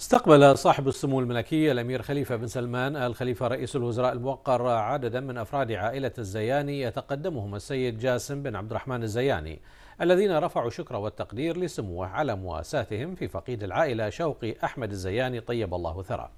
استقبل صاحب السمو الملكي الأمير خليفة بن سلمان آل خليفة رئيس الوزراء الموقر عددا من أفراد عائلة الزياني يتقدمهم السيد جاسم بن عبد الرحمن الزياني الذين رفعوا الشكر والتقدير لسموه على مواساتهم في فقيد العائلة شوقي أحمد الزياني طيب الله ثرى.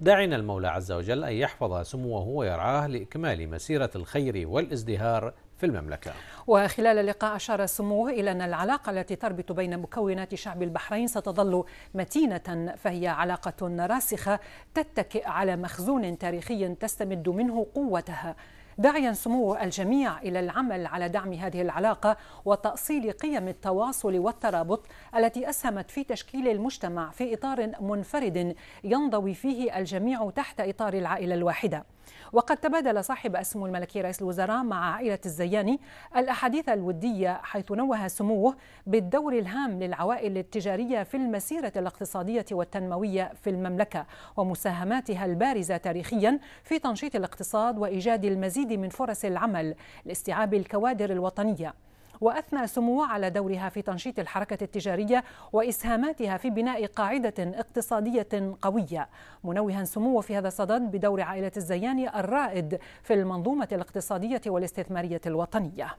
داعين المولى عز وجل أن يحفظ سموه ويرعاه لإكمال مسيرة الخير والازدهار في المملكة وخلال اللقاء أشار سموه إلى أن العلاقة التي تربط بين مكونات شعب البحرين ستظل متينة فهي علاقة راسخة تتكئ على مخزون تاريخي تستمد منه قوتها داعيا سمو الجميع إلى العمل على دعم هذه العلاقة وتأصيل قيم التواصل والترابط التي أسهمت في تشكيل المجتمع في إطار منفرد ينضوي فيه الجميع تحت إطار العائلة الواحدة. وقد تبادل صاحب السمو الملكي رئيس الوزراء مع عائلة الزياني الأحاديث الودية حيث نوه سموه بالدور الهام للعوائل التجارية في المسيرة الاقتصادية والتنموية في المملكة ومساهماتها البارزة تاريخيا في تنشيط الاقتصاد وإيجاد المزيد من فرص العمل لاستيعاب الكوادر الوطنية. وأثنى سموة على دورها في تنشيط الحركة التجارية وإسهاماتها في بناء قاعدة اقتصادية قوية. منوها سموة في هذا الصدد بدور عائلة الزياني الرائد في المنظومة الاقتصادية والاستثمارية الوطنية.